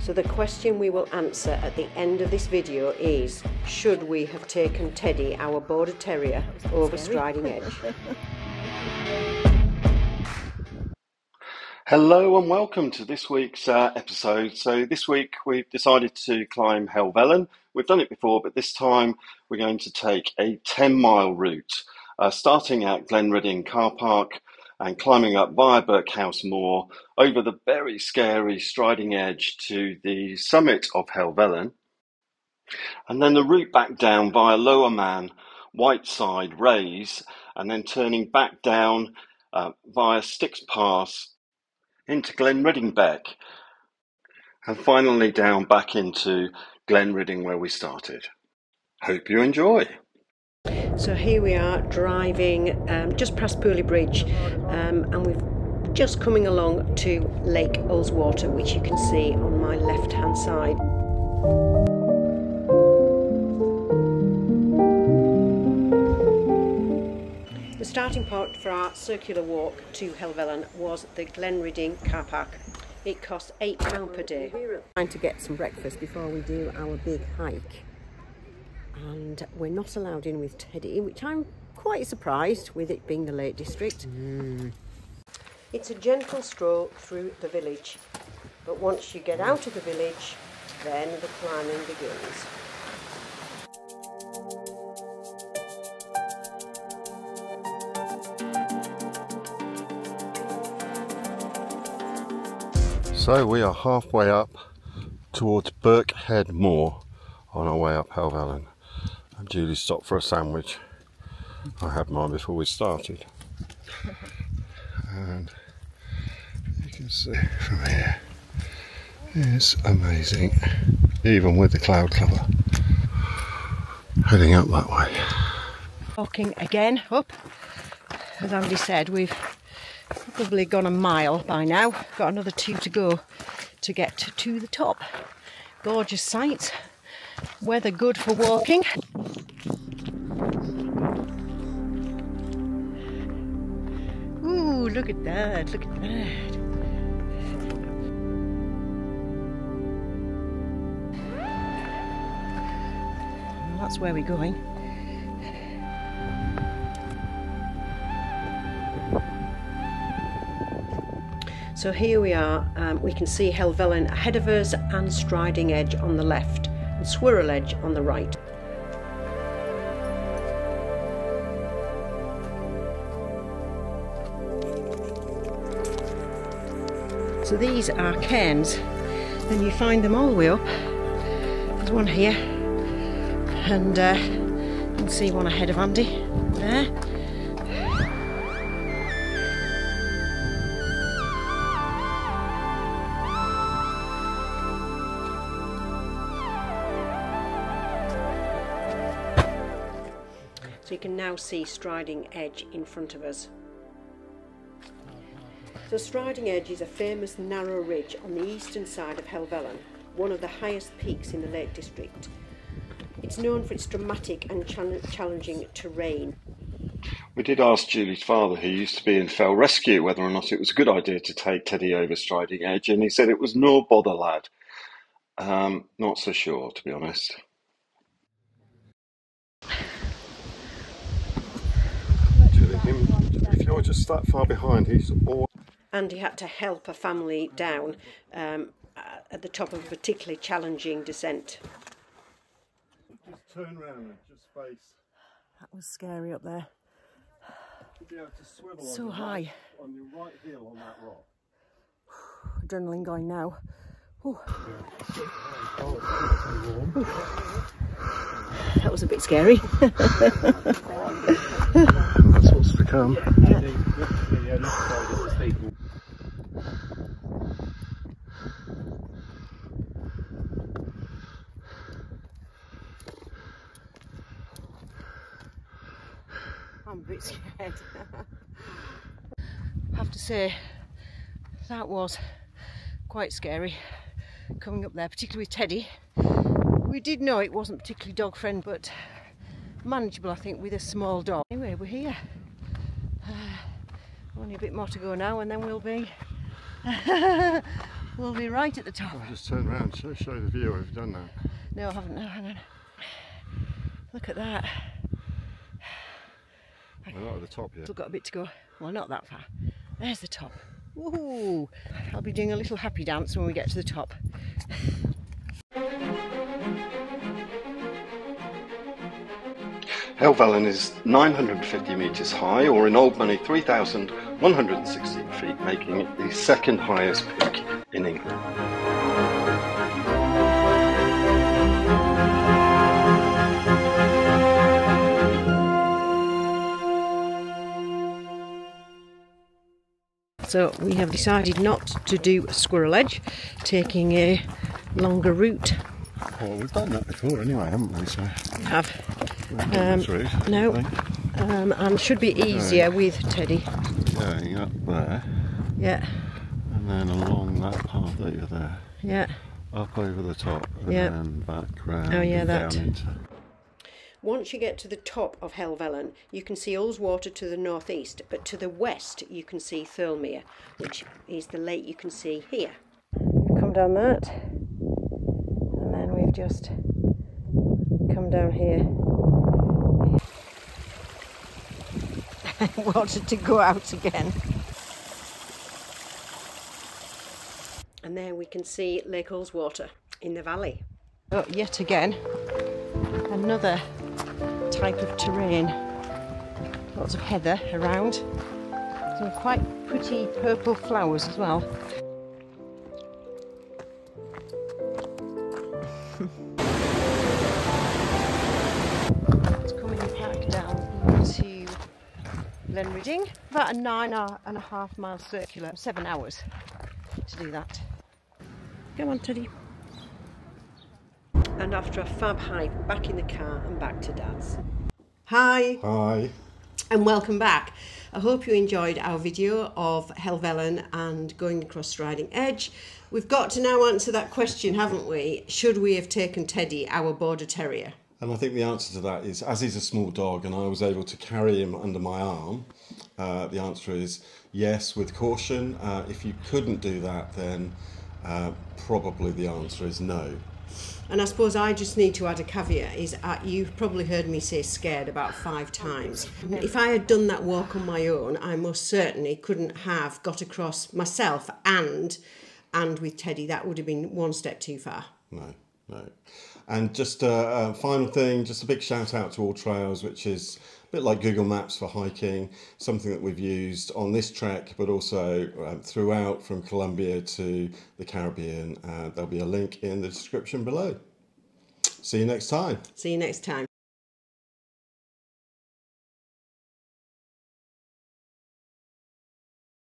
So the question we will answer at the end of this video is, should we have taken Teddy, our Border Terrier, over Striding Edge? Hello and welcome to this week's uh, episode. So this week we've decided to climb Helvellyn. We've done it before, but this time we're going to take a 10 mile route, uh, starting at Glenridding Car Park and climbing up via Birkhouse Moor over the very scary Striding Edge to the summit of Helvellyn, and then the route back down via Lower Man, Whiteside, Raise, and then turning back down uh, via Sticks Pass into Glenridding Beck, and finally down back into Glenridding where we started. Hope you enjoy. So here we are driving um, just past Pooley Bridge um, and we're just coming along to Lake Ullswater which you can see on my left hand side. The starting point for our circular walk to Helvellyn was the Glenridding car park. It costs £8 per day. We're trying to get some breakfast before we do our big hike and we're not allowed in with Teddy, which I'm quite surprised with it being the Lake District. Mm. It's a gentle stroll through the village, but once you get out of the village, then the climbing begins. So we are halfway up towards Birkhead Moor on our way up Helvellyn. Julie stopped for a sandwich. I had mine before we started. And you can see from here, it's amazing, even with the cloud cover. Heading up that way. Walking again up. As Andy said, we've probably gone a mile by now. Got another two to go to get to the top. Gorgeous sights. Weather good for walking. Ooh, look at that, look at that. That's where we're going. So here we are, um, we can see Helvellyn ahead of us and Striding Edge on the left and Edge on the right. So these are cairns and you find them all the way up. There's one here and uh, you can see one ahead of Andy there. So you can now see Striding Edge in front of us. So Striding Edge is a famous narrow ridge on the eastern side of Helvellyn, one of the highest peaks in the Lake District. It's known for its dramatic and challenging terrain. We did ask Julie's father, who used to be in Fell Rescue, whether or not it was a good idea to take Teddy over Striding Edge, and he said it was no bother, lad. Um, not so sure, to be honest. If you're just that far behind, he's all. And he had to help a family down um, at the top of a particularly challenging descent. Just turn around and just face. That was scary up there. so high. Right, on your right heel on that rock. Adrenaline going now. That was a bit scary. Come. I'm a bit scared. Have to say, that was quite scary coming up there, particularly with Teddy. We did know it wasn't particularly dog friendly, but manageable, I think, with a small dog. Anyway, we're here. Uh, only a bit more to go now, and then we'll be We'll be right at the top. I'll just turn around, show, show the view. You done that? No, I haven't. No, hang on. Look at that. We're not at the top yet. Still got a bit to go. Well, not that far. There's the top. Woohoo! I'll be doing a little happy dance when we get to the top. Helvellyn is 950 metres high, or in old money 3,116 feet, making it the second highest peak in England. So we have decided not to do a Swirral Edge, taking a longer route. Well, we've done that before anyway, haven't we? So We have. We've done Um, this route, no. Um, and should be easier with Teddy. Going up there, Yeah, and then along that path over there, yeah. up over the top, and Yeah. then back round Oh, yeah, and that. down into... Once you get to the top of Helvellyn, you can see Ullswater to the northeast, but to the west you can see Thirlmere, which is the lake you can see here. Come down that, and then we've just come down here. I wanted to go out again. And there we can see Lake Ullswater in the valley. Oh, yet again, another type of terrain. Lots of heather around. Some quite pretty purple flowers as well. Glenridding. About a nine and a half mile circular, seven hours to do that. Come on, Teddy. And after a fab hike, back in the car and back to Dad's. Hi Hi. and welcome back. I hope you enjoyed our video of Helvellyn and going across Striding Edge. We've got to now answer that question, haven't we? Should we have taken Teddy, our border terrier? And I think the answer to that is, as he's a small dog and I was able to carry him under my arm, uh, the answer is yes, with caution. Uh, if you couldn't do that, then uh, probably the answer is no. And I suppose I just need to add a caveat is uh, you've probably heard me say scared about five times. If I had done that walk on my own, I most certainly couldn't have got across myself and and with Teddy. That would have been one step too far. No, And just a, a final thing, just a big shout out to AllTrails, which is a bit like Google Maps for hiking, something that we've used on this trek, but also um, throughout from Colombia to the Caribbean. Uh, there'll be a link in the description below. See you next time. See you next time.